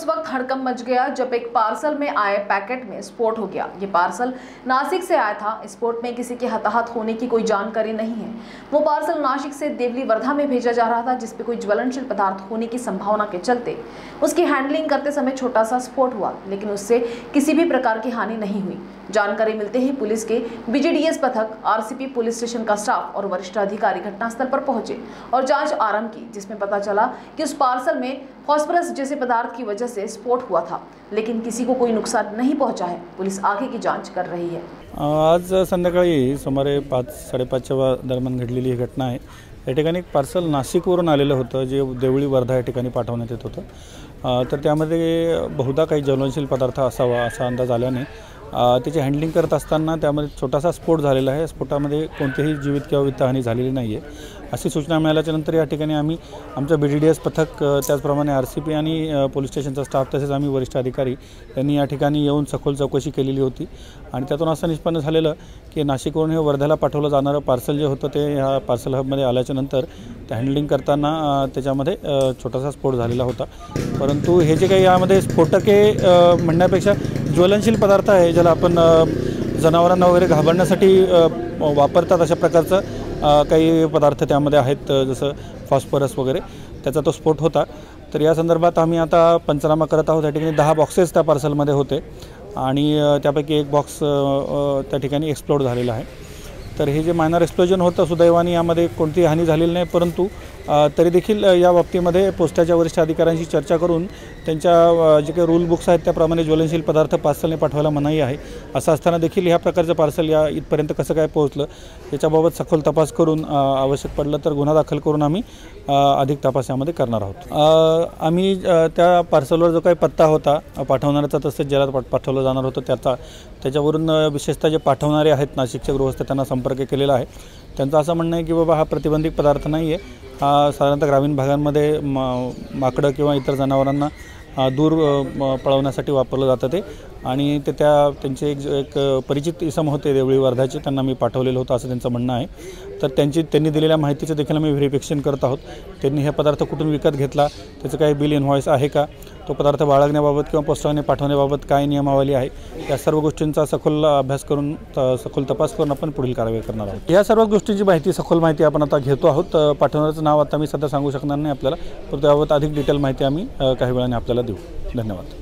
उस वक्त हड़कंप मच गया जब एक पार्सल में आए पैकेट में स्फोट हो गया। ये पार्सल नासिक से आया था। स्फोट में किसी के हताहत होने की कोई जानकारी नहीं है। वो पार्सल नासिक से देवली वर्धा में भेजा जा रहा था जिसपे कोई ज्वलनशील पदार्थ होने की संभावना के चलते उसकी हैंडलिंग करते समय छोटा सा स्फोट हुआ, लेकिन उससे किसी भी प्रकार की हानि नहीं हुई। जानकारी मिलते ही पुलिस के बीजीडीएस पथक, आरसीपी पुलिस स्टेशन का स्टाफ और वरिष्ठ अधिकारी घटनास्थल पर पहुँचे और जाँच आरंभ की, जिसमें पता चला कि उस पार्सल में फॉस्फोरस जैसे पदार्थ की वजह से स्फोट हुआ था लेकिन किसी को कोई नुकसान नहीं पहुंचा है। पुलिस आगे की जांच कर रही है। आज संध्याकाळी सुमारे पाच साडेपाचच्या दरम्यान घडलेली ही घटना आहे. या ठिकाणी एक पार्सल नाशिकवरून आलेलं होतं जे देवळी वर्धा या ठिकाणी पाठवण्यात येत होतं. तर त्यामध्ये बहुधा काही ज्वलनशील पदार्थ असावा असा अंदाज आल्याने त्याची हँडलिंग करत असताना त्यामध्ये छोटासा स्फोट झालेला आहे. स्फोटामध्ये कोणतीही जीवित किंवा वित्तहानी झालेली नाही आहे अशी सूचना मिळाल्याच्यानंतर या ठिकाणी आम्ही आमचं बी डी डी एस पथक त्याचप्रमाणे आर सी पी आणि पोलीस स्टेशनचा स्टाफ तसेच आम्ही वरिष्ठ अधिकारी यांनी या ठिकाणी येऊन सखोल चौकशी केलेली होती. आणि त्यातून असं निष्पन्न झालेलं की नाशिकवरून हे वर्ध्याला पाठवलं जाणारं पार्सल जे होतं ते ह्या पार्सल हबमध्ये आल्याच्यानंतर ते हँडलिंग करताना त्याच्यामध्ये छोटासा स्फोट झालेला होता. परंतु हे जे काही यामध्ये स्फोटके म्हणण्यापेक्षा ज्वलनशील पदार्थ आहे ज्याला आपण जनावरांना वगैरे घाबरण्यासाठी वापरतात अशा प्रकारचं काही पदार्थ त्यामध्ये आहेत जसं फॉस्फरस वगैरे. त्याचा तो स्फोट होता. तर या संदर्भात आम्ही आता पंचनामा करत आहोत. त्या ठिकाणी दहा बॉक्सेस त्या पार्सलमध्ये होते. आणि त्यापैकी एक बॉक्स त्या ठिकाणी एक्सप्लोड झालेला आहे. तर हे जे मायनर एक्सप्लोजन होतं सुदैवाने यामध्ये कोणतीही हानी झालेली नाही परंतु तरी देखील या बाबतीमध्ये पोस्टाच्या वरिष्ठ अधिकाऱ्यांशी चर्चा करून त्यांच्या जे काही रूल बुक्स आहेत त्याप्रमाणे ज्वलनशील पदार्थ पार्सलने पाठवायला मनाई आहे. असं असताना देखील ह्या प्रकारचं पार्सल या इथपर्यंत कसं काय पोहोचलं याच्याबाबत सखोल तपास करून आवश्यक पडलं तर गुन्हा दाखल करून आम्ही अधिक तपास यामध्ये करणार आहोत. आम्ही त्या पार्सलवर जो काही पत्ता होता पाठवणाऱ्याचा तसंच ज्याला पाठ पाठवलं जाणार होतं त्याचा त्याच्यावरून विशेषतः जे पाठवणारे आहेत नाशिकचे गृहस्थ त्यांना संपर्क केलेला आहे. त्यांचं असं म्हणणं आहे की बाबा हा प्रतिबंधित पदार्थ नाही आहे हा साधारणतः ग्रामीण भागांमध्ये मा माकडं किंवा इतर जनावरांना दूर पळवण्यासाठी वापरलं जातं ते. आणि ते त्या त्यांचे एक एक परिचित इसम होते देवळी वर्धाचे त्यांना मी पाठवलेलं होतं असं त्यांचं म्हणणं आहे. तर त्यांची त्यांनी दिलेल्या माहितीचं देखील आम्ही व्हेरिफिकेशन करत आहोत. त्यांनी हे पदार्थ कुठून विकत घेतला? त्याचं काही बिल इनव्हॉइस आहे का? तो पदार्थ बाळगण्याबाबत किंवा पुस्तकाने पाठवण्याबाबत काय नियमावली आहे या सर्व गोष्टींचा सखोल अभ्यास करून सखोल तपास करून आपण पुढील कारवाई करणार आहोत. या सर्व गोष्टींची माहिती सखोल माहिती आपण आता घेतो आहोत. पाठवणाऱ्याचं नाव आता मी सध्या सांगू शकणार नाही आपल्याला तर त्याबाबत अधिक डिटेल माहिती आम्ही काही वेळाने आपल्याला देऊ. धन्यवाद.